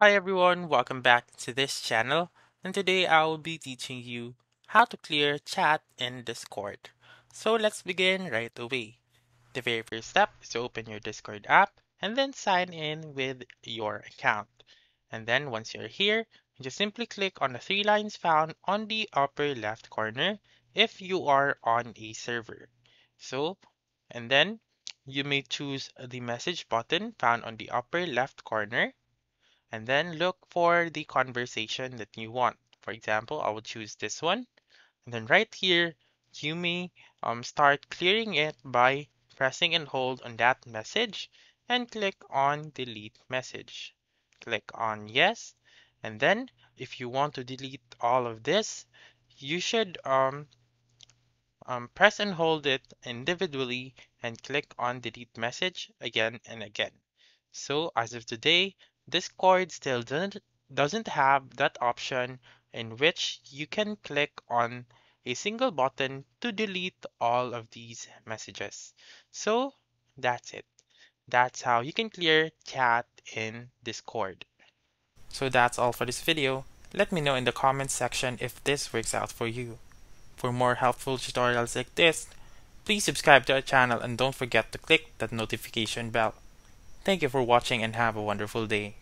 Hi everyone, welcome back to this channel and today I will be teaching you how to clear chat in Discord. So let's begin right away. The very first step is to open your Discord app and then sign in with your account. And then once you're here, you just simply click on the three lines found on the upper left corner if you are on a server. So, and then you may choose the message button found on the upper left corner and then look for the conversation that you want. For example, I will choose this one. And then right here, you may um, start clearing it by pressing and hold on that message and click on delete message. Click on yes. And then if you want to delete all of this, you should um, um, press and hold it individually and click on delete message again and again. So as of today, Discord still doesn't, doesn't have that option in which you can click on a single button to delete all of these messages. So that's it. That's how you can clear chat in Discord. So that's all for this video. Let me know in the comments section if this works out for you. For more helpful tutorials like this, please subscribe to our channel and don't forget to click that notification bell. Thank you for watching and have a wonderful day.